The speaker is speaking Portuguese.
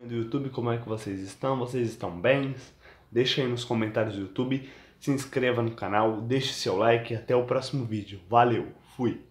do YouTube, como é que vocês estão? Vocês estão bem? Deixa aí nos comentários do YouTube, se inscreva no canal, deixe seu like e até o próximo vídeo. Valeu, fui!